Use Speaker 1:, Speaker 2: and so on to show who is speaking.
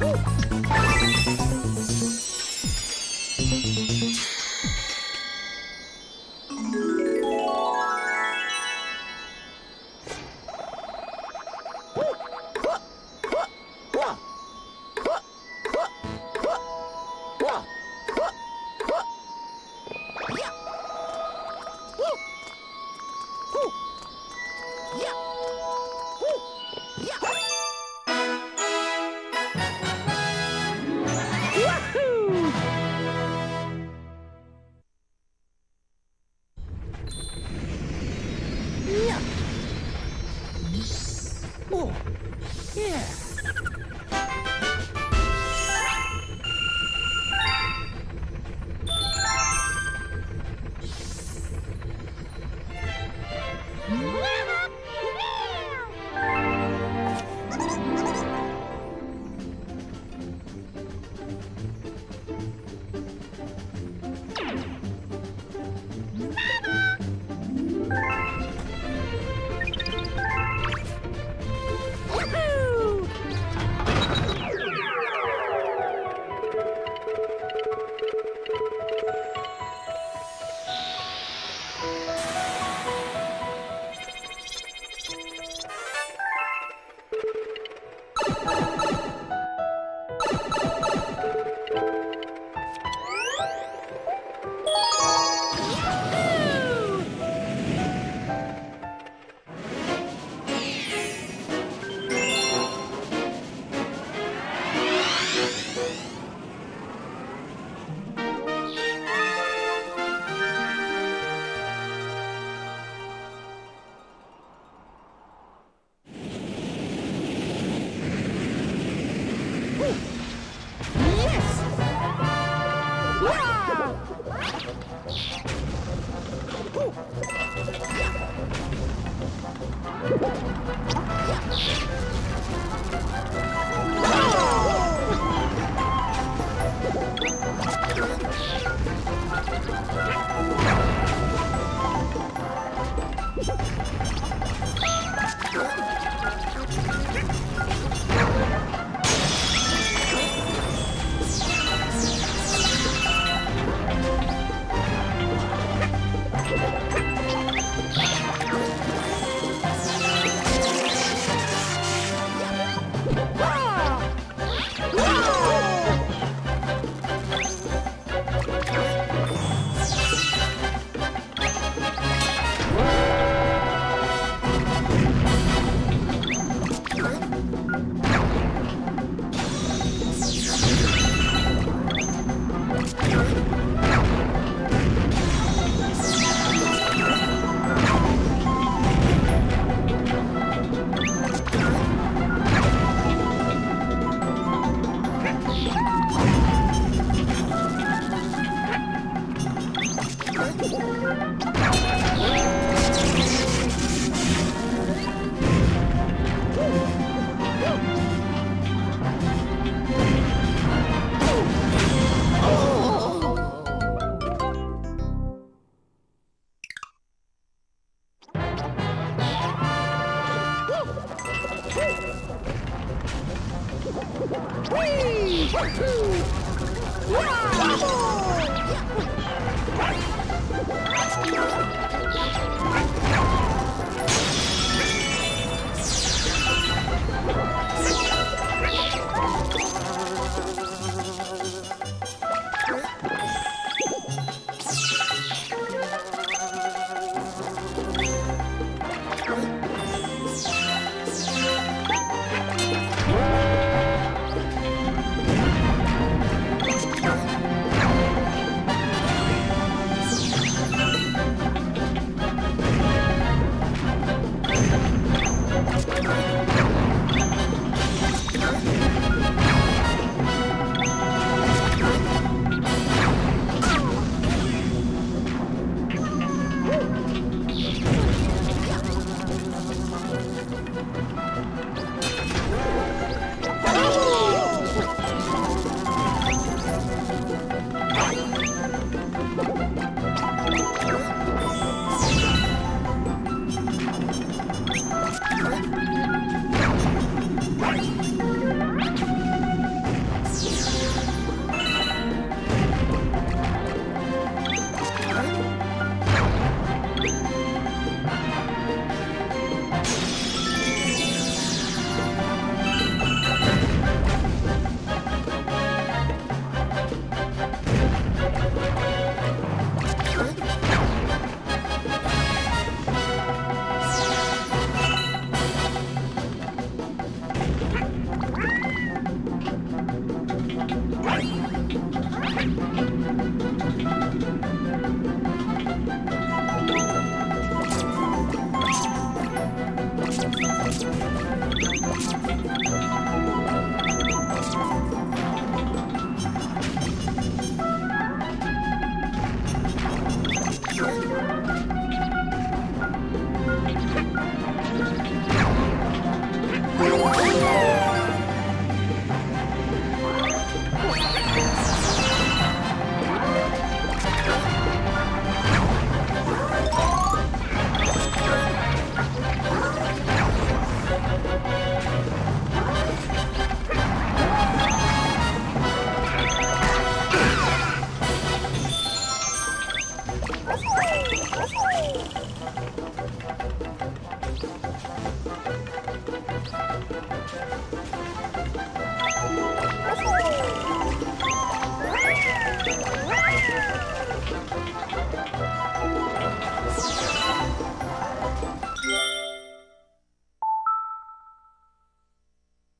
Speaker 1: Woo! Oh, yeah. Yes! Whee! Wahoo!